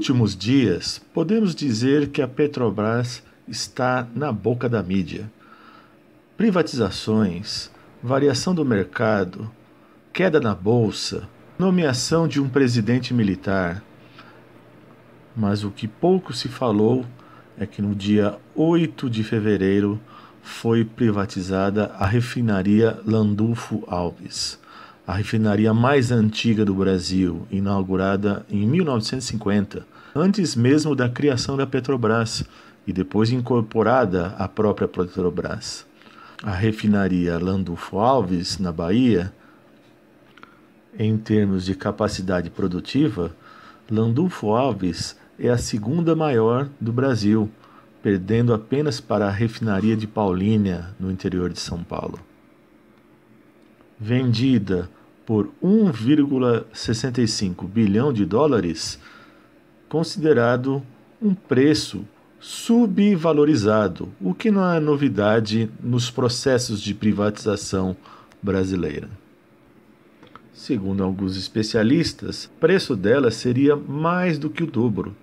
últimos dias, podemos dizer que a Petrobras está na boca da mídia. Privatizações, variação do mercado, queda na bolsa, nomeação de um presidente militar. Mas o que pouco se falou é que no dia 8 de fevereiro foi privatizada a refinaria Landulfo Alves, a refinaria mais antiga do Brasil, inaugurada em 1950, antes mesmo da criação da Petrobras e depois incorporada à própria Petrobras. A refinaria Landulfo Alves, na Bahia, em termos de capacidade produtiva, Landulfo Alves é a segunda maior do Brasil, perdendo apenas para a refinaria de Paulínia, no interior de São Paulo. Vendida por 1,65 bilhão de dólares, considerado um preço subvalorizado, o que não é novidade nos processos de privatização brasileira. Segundo alguns especialistas, o preço dela seria mais do que o dobro.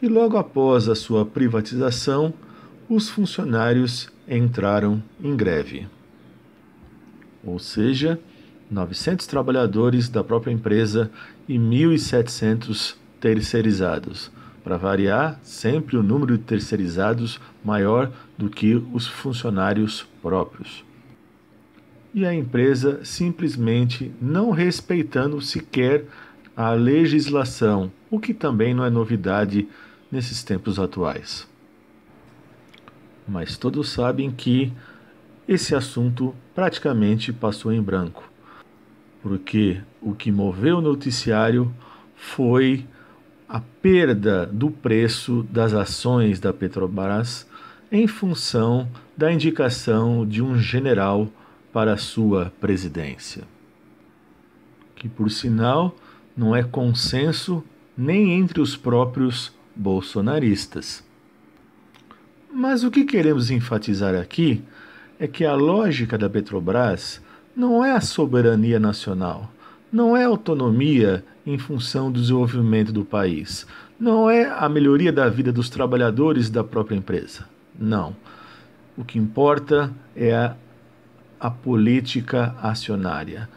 E logo após a sua privatização, os funcionários entraram em greve. Ou seja, 900 trabalhadores da própria empresa e 1.700 terceirizados. Para variar, sempre o número de terceirizados maior do que os funcionários próprios e a empresa simplesmente não respeitando sequer a legislação, o que também não é novidade nesses tempos atuais. Mas todos sabem que esse assunto praticamente passou em branco, porque o que moveu o noticiário foi a perda do preço das ações da Petrobras em função da indicação de um general para sua presidência. Que, por sinal, não é consenso nem entre os próprios bolsonaristas. Mas o que queremos enfatizar aqui é que a lógica da Petrobras não é a soberania nacional, não é autonomia em função do desenvolvimento do país, não é a melhoria da vida dos trabalhadores da própria empresa. Não. O que importa é a a política acionária.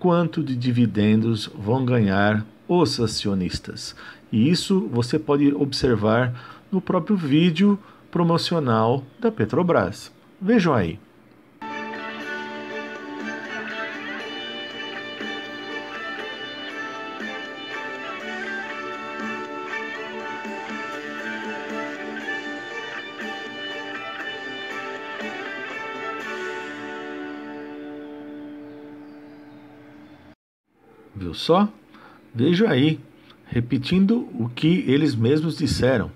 Quanto de dividendos vão ganhar os acionistas? E isso você pode observar no próprio vídeo promocional da Petrobras. Vejam aí. Viu só? Veja aí, repetindo o que eles mesmos disseram.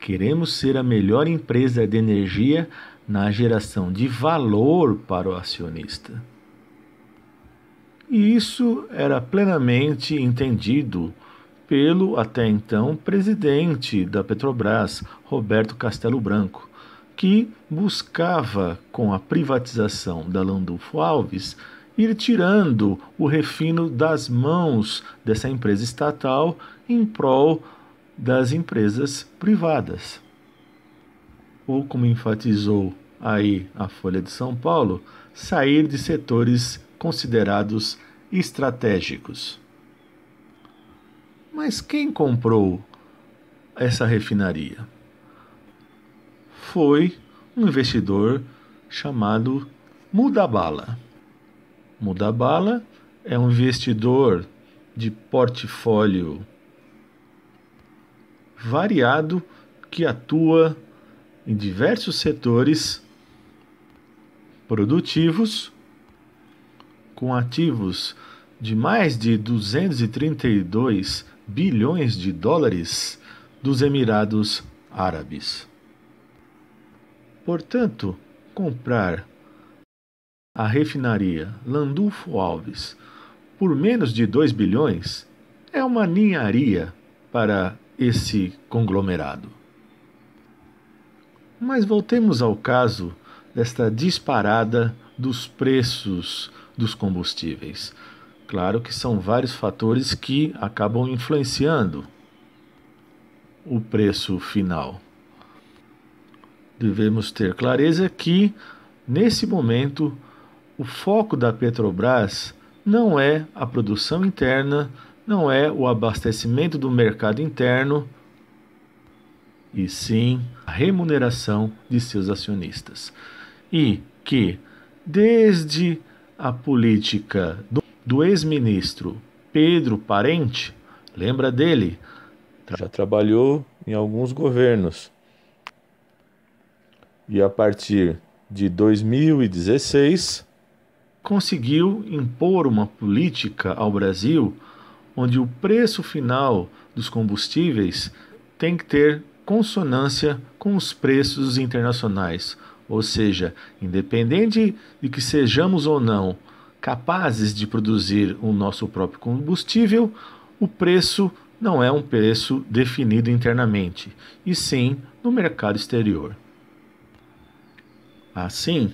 Queremos ser a melhor empresa de energia na geração de valor para o acionista. E isso era plenamente entendido pelo até então presidente da Petrobras, Roberto Castelo Branco, que buscava, com a privatização da Landulfo Alves, ir tirando o refino das mãos dessa empresa estatal em prol das empresas privadas. Ou, como enfatizou aí a Folha de São Paulo, sair de setores considerados estratégicos. Mas quem comprou essa refinaria? Foi um investidor chamado Mudabala. Mudabala é um investidor de portfólio variado que atua em diversos setores produtivos com ativos de mais de 232 bilhões de dólares dos Emirados Árabes. Portanto, comprar a refinaria Landulfo Alves por menos de 2 bilhões é uma ninharia para esse conglomerado. Mas voltemos ao caso desta disparada dos preços dos combustíveis. Claro que são vários fatores que acabam influenciando. o preço final. Devemos ter clareza que, nesse momento, o foco da Petrobras não é a produção interna, não é o abastecimento do mercado interno, e sim a remuneração de seus acionistas. E que, desde a política do, do ex-ministro Pedro Parente, lembra dele? Já trabalhou em alguns governos. E a partir de 2016 conseguiu impor uma política ao Brasil onde o preço final dos combustíveis tem que ter consonância com os preços internacionais, ou seja, independente de que sejamos ou não capazes de produzir o nosso próprio combustível, o preço não é um preço definido internamente, e sim no mercado exterior. Assim,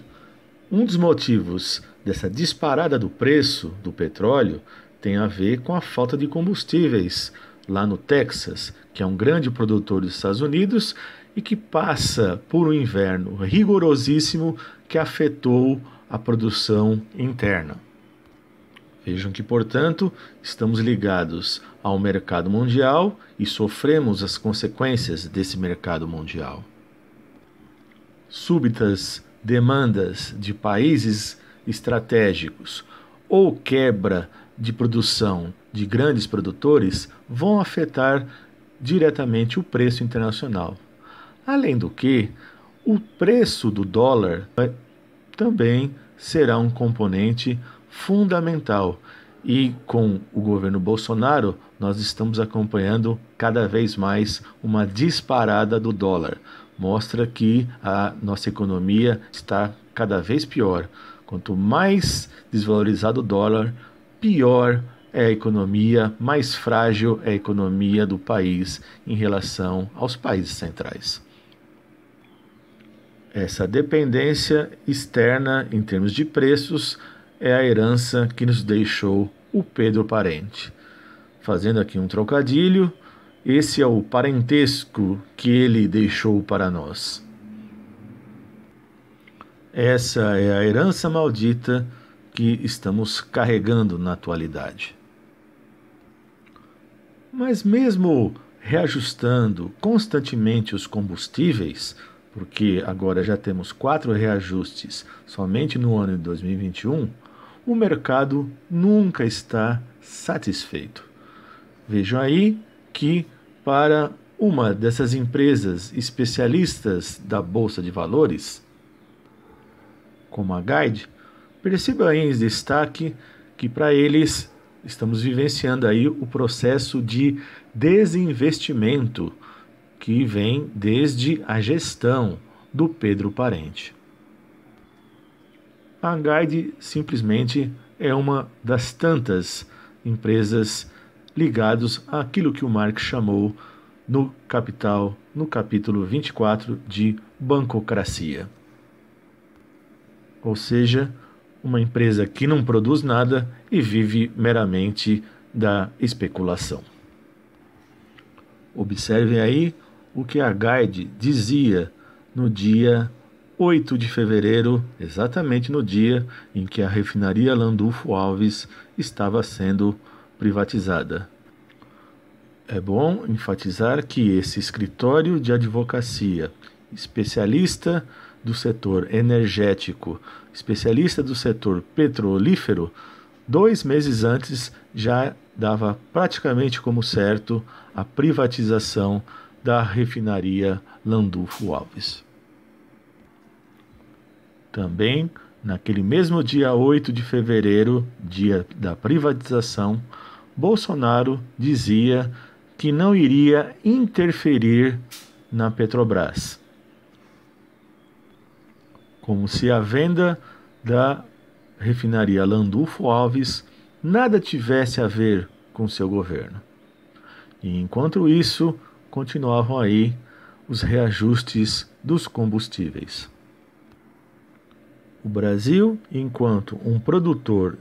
um dos motivos dessa disparada do preço do petróleo tem a ver com a falta de combustíveis lá no Texas, que é um grande produtor dos Estados Unidos e que passa por um inverno rigorosíssimo que afetou a produção interna. Vejam que, portanto, estamos ligados ao mercado mundial e sofremos as consequências desse mercado mundial. Súbitas demandas de países estratégicos ou quebra de produção de grandes produtores vão afetar diretamente o preço internacional. Além do que, o preço do dólar também será um componente fundamental. E com o governo Bolsonaro, nós estamos acompanhando cada vez mais uma disparada do dólar. Mostra que a nossa economia está cada vez pior. Quanto mais desvalorizado o dólar, pior é a economia, mais frágil é a economia do país em relação aos países centrais. Essa dependência externa em termos de preços é a herança que nos deixou o Pedro Parente. Fazendo aqui um trocadilho, esse é o parentesco que ele deixou para nós. Essa é a herança maldita que estamos carregando na atualidade. Mas, mesmo reajustando constantemente os combustíveis, porque agora já temos quatro reajustes somente no ano de 2021, o mercado nunca está satisfeito. Vejam aí que, para uma dessas empresas especialistas da Bolsa de Valores, como a Guide, perceba aí em destaque que para eles estamos vivenciando aí o processo de desinvestimento que vem desde a gestão do Pedro Parente. A Guide simplesmente é uma das tantas empresas ligadas àquilo que o Marx chamou no Capital, no capítulo 24 de Bancocracia ou seja, uma empresa que não produz nada e vive meramente da especulação. Observem aí o que a Guide dizia no dia 8 de fevereiro, exatamente no dia em que a refinaria Landulfo Alves estava sendo privatizada. É bom enfatizar que esse escritório de advocacia, especialista do setor energético, especialista do setor petrolífero, dois meses antes já dava praticamente como certo a privatização da refinaria Landulfo Alves. Também, naquele mesmo dia 8 de fevereiro, dia da privatização, Bolsonaro dizia que não iria interferir na Petrobras como se a venda da refinaria Landulfo Alves nada tivesse a ver com seu governo. E enquanto isso, continuavam aí os reajustes dos combustíveis. O Brasil, enquanto um produtor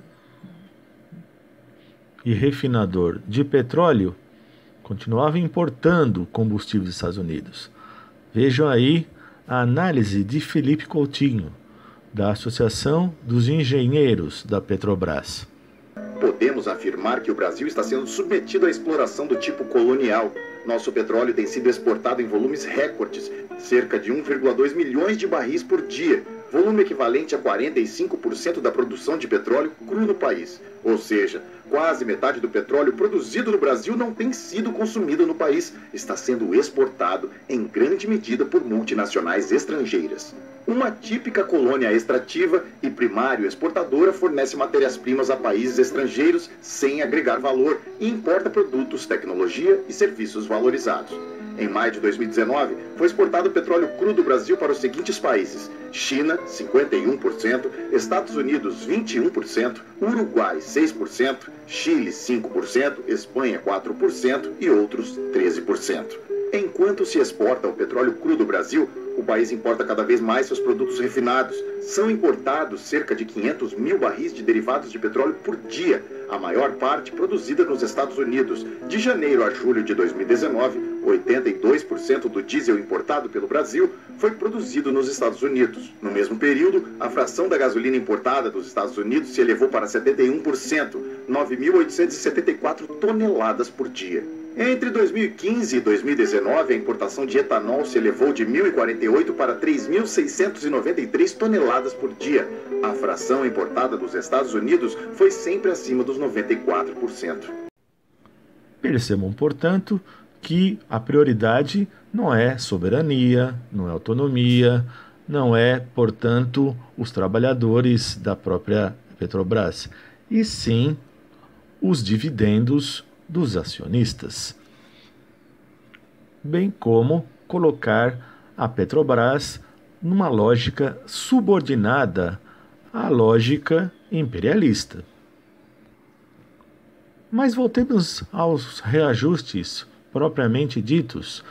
e refinador de petróleo, continuava importando combustível dos Estados Unidos. Vejam aí a análise de Felipe Coutinho, da Associação dos Engenheiros da Petrobras. Podemos afirmar que o Brasil está sendo submetido à exploração do tipo colonial. Nosso petróleo tem sido exportado em volumes recordes, cerca de 1,2 milhões de barris por dia, volume equivalente a 45% da produção de petróleo cru no país. Ou seja, quase metade do petróleo produzido no Brasil não tem sido consumido no país, está sendo exportado em grande medida por multinacionais estrangeiras. Uma típica colônia extrativa e primário exportadora fornece matérias-primas a países estrangeiros sem agregar valor e importa produtos, tecnologia e serviços valorizados. Em maio de 2019, foi exportado petróleo cru do Brasil para os seguintes países: China, 51%, Estados Unidos, 21%, Uruguai, 6%, Chile, 5%, Espanha, 4% e outros 13%. Enquanto se exporta o petróleo cru do Brasil, o país importa cada vez mais seus produtos refinados. São importados cerca de 500 mil barris de derivados de petróleo por dia, a maior parte produzida nos Estados Unidos. De janeiro a julho de 2019, 82% do diesel importado pelo Brasil foi produzido nos Estados Unidos. No mesmo período, a fração da gasolina importada dos Estados Unidos se elevou para 71%, 9.874 toneladas por dia. Entre 2015 e 2019, a importação de etanol se elevou de 1.048 para 3.693 toneladas por dia. A fração importada dos Estados Unidos foi sempre acima dos 94%. Percebam, portanto, que a prioridade não é soberania, não é autonomia, não é, portanto, os trabalhadores da própria Petrobras, e sim os dividendos dos acionistas, bem como colocar a Petrobras numa lógica subordinada à lógica imperialista. Mas voltemos aos reajustes propriamente ditos,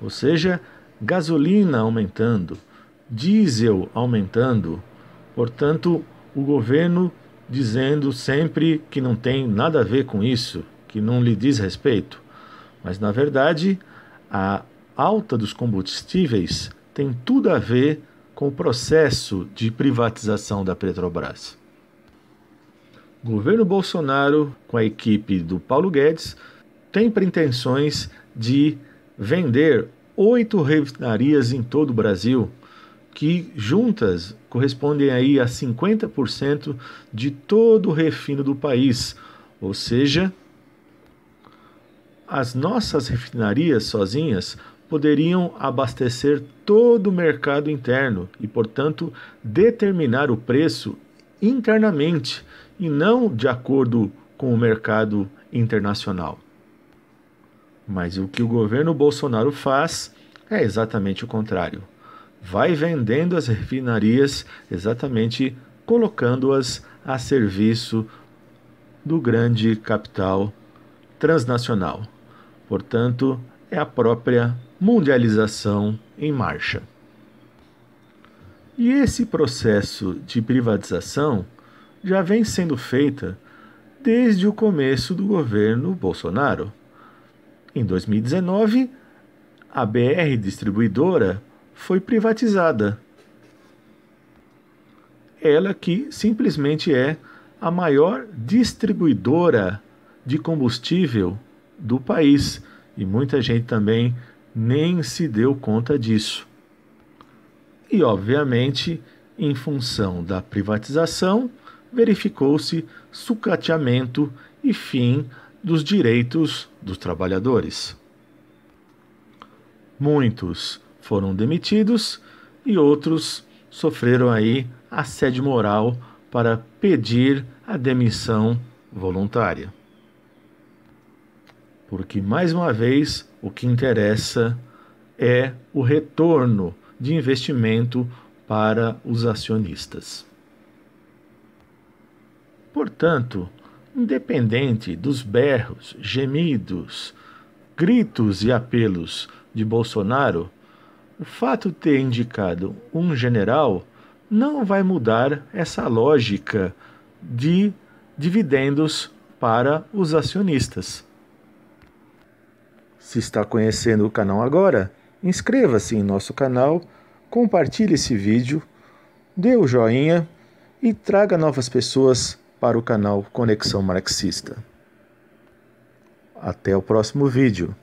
ou seja, gasolina aumentando, diesel aumentando, portanto, o governo dizendo sempre que não tem nada a ver com isso, que não lhe diz respeito. Mas, na verdade, a alta dos combustíveis tem tudo a ver com o processo de privatização da Petrobras. O governo Bolsonaro, com a equipe do Paulo Guedes, tem pretensões de vender oito refinarias em todo o Brasil, que juntas correspondem aí a 50% de todo o refino do país, ou seja, as nossas refinarias sozinhas poderiam abastecer todo o mercado interno e, portanto, determinar o preço internamente e não de acordo com o mercado internacional. Mas o que o governo Bolsonaro faz é exatamente o contrário. Vai vendendo as refinarias, exatamente colocando-as a serviço do grande capital transnacional. Portanto, é a própria mundialização em marcha. E esse processo de privatização já vem sendo feita desde o começo do governo Bolsonaro. Em 2019, a BR Distribuidora foi privatizada. Ela que simplesmente é a maior distribuidora de combustível do país e muita gente também nem se deu conta disso. E, obviamente, em função da privatização, verificou-se sucateamento e fim dos direitos dos trabalhadores. Muitos foram demitidos e outros sofreram aí assédio moral para pedir a demissão voluntária porque mais uma vez o que interessa é o retorno de investimento para os acionistas. Portanto, independente dos berros, gemidos, gritos e apelos de Bolsonaro, o fato de ter indicado um general não vai mudar essa lógica de dividendos para os acionistas. Se está conhecendo o canal agora, inscreva-se em nosso canal, compartilhe esse vídeo, dê o joinha e traga novas pessoas para o canal Conexão Marxista. Até o próximo vídeo.